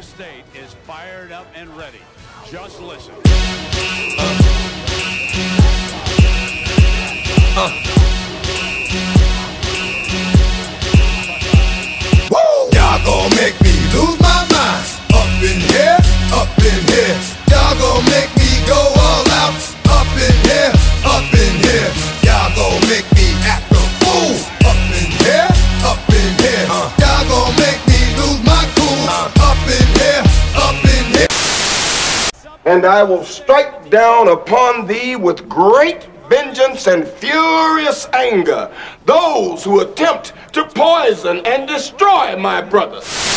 State is fired up and ready. Just listen. Y'all gon' make me lose my and I will strike down upon thee with great vengeance and furious anger those who attempt to poison and destroy my brothers.